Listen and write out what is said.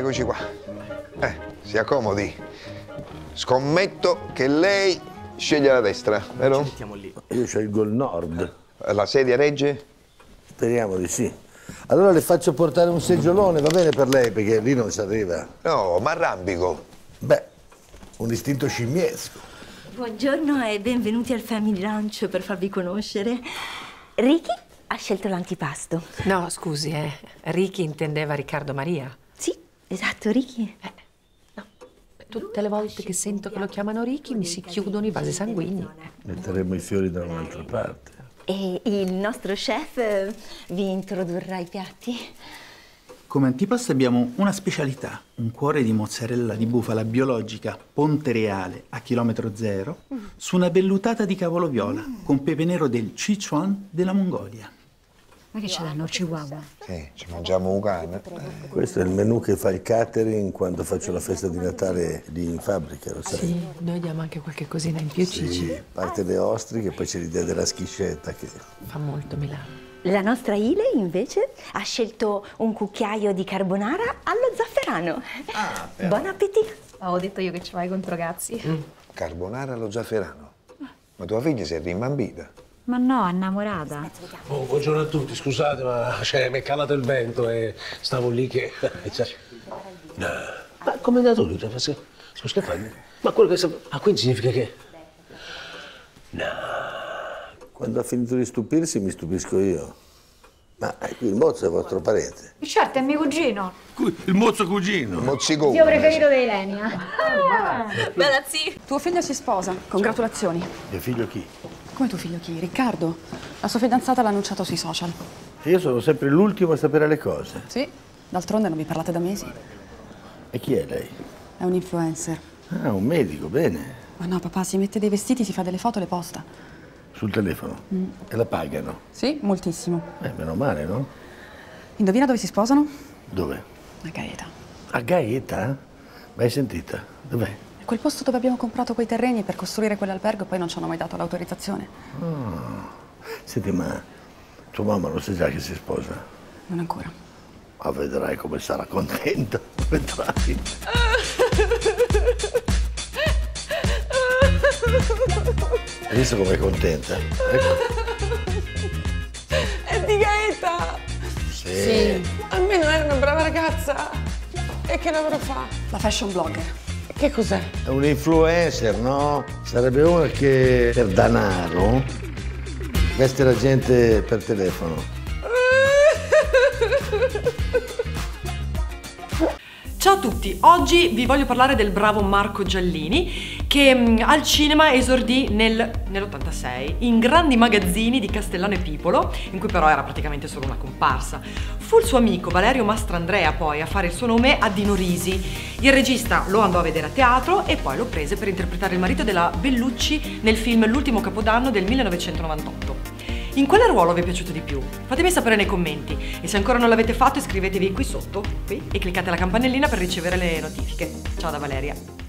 eccoci qua. Eh, si accomodi. Scommetto che lei sceglie la destra, vero? Mettiamo lì. Io scelgo il nord. La sedia regge? Speriamo di sì. Allora le faccio portare un seggiolone, va bene per lei, perché lì non si arriva. No, ma arrambico. Beh, un istinto scimmiesco. Buongiorno e benvenuti al Family Lunch per farvi conoscere. Ricky ha scelto l'antipasto. No, scusi, eh. Ricky intendeva Riccardo Maria. Esatto, Ricky. Tutte le volte che sento che lo chiamano Ricky mi si chiudono i vasi sanguigni. Metteremo i fiori da un'altra parte. E il nostro chef eh, vi introdurrà i piatti. Come antipasto abbiamo una specialità, un cuore di mozzarella di bufala biologica Ponte Reale a chilometro zero su una vellutata di cavolo viola con pepe nero del Sichuan della Mongolia. Ma che ce l'hanno, Chihuahua? Sì, ci mangiamo un cane. Questo è il menù che fa il catering quando faccio la festa di Natale lì in fabbrica, lo sai? Sì, noi diamo anche qualche cosina in più, Cici. Sì, parte le ostriche, poi c'è l'idea della schiscetta che... Fa molto Milano. La nostra Ile, invece, ha scelto un cucchiaio di carbonara allo zafferano. Buon appetito! Avevo detto io che ci vai contro cazzi. Carbonara allo zafferano. Ma tua figlia si è rimbambita. Ma no, innamorata. Oh, buongiorno a tutti, scusate, ma cioè, mi è calato il vento e stavo lì che. cioè, no. Ma come è andato tutto? Sto scherzando? Ma quello che sta. Ah, quindi significa che. Quando ha finito di stupirsi mi stupisco io. Ma eh, qui il mozzo è vostro parente. Certo, è mio cugino. Il mozzo cugino. Mozzicone. Zio preferito di Ilenia. Bella zia! Tuo figlio si sposa, congratulazioni. Mio figlio chi? Come tuo figlio chi? Riccardo. La sua fidanzata l'ha annunciato sui social. Io sono sempre l'ultimo a sapere le cose. Sì, d'altronde non vi parlate da mesi. E chi è lei? È un influencer. Ah, un medico, bene. Ma no, papà, si mette dei vestiti, si fa delle foto e le posta. Sul telefono. E la pagano. Sì, moltissimo. Eh, meno male, no? Indovina dove si sposano? Dove? A Gaeta. A Gaeta? Mai sentita? Dov'è? Quel posto dove abbiamo comprato quei terreni per costruire quell'albergo e poi non ci hanno mai dato l'autorizzazione. Senti, ma tua mamma lo sa già che si sposa? Non ancora. Ma vedrai come sarà contenta. Vedrai. Hai visto com'è contenta? Ecco. È di Gaeta! Sì. Almeno è una brava ragazza! E che lavoro fa? La fashion blogger. Che cos'è? È un influencer, no? Sarebbe una che per danaro veste la gente per telefono. Ciao a tutti, oggi vi voglio parlare del bravo Marco Giallini che mh, al cinema esordì nel, nell'86 in grandi magazzini di Castellano e Pipolo, in cui però era praticamente solo una comparsa. Fu il suo amico Valerio Mastrandrea poi a fare il suo nome a Dino Risi. Il regista lo andò a vedere a teatro e poi lo prese per interpretare il marito della Bellucci nel film L'ultimo capodanno del 1998. In quale ruolo vi è piaciuto di più? Fatemi sapere nei commenti e se ancora non l'avete fatto iscrivetevi qui sotto qui, e cliccate la campanellina per ricevere le notifiche. Ciao da Valeria!